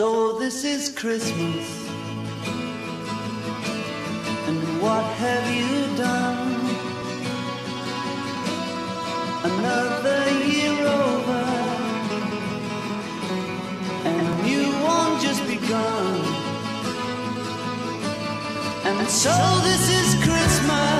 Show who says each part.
Speaker 1: So this is Christmas. And what have you done? Another year over. And a new one just begun. And so this is Christmas.